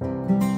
you.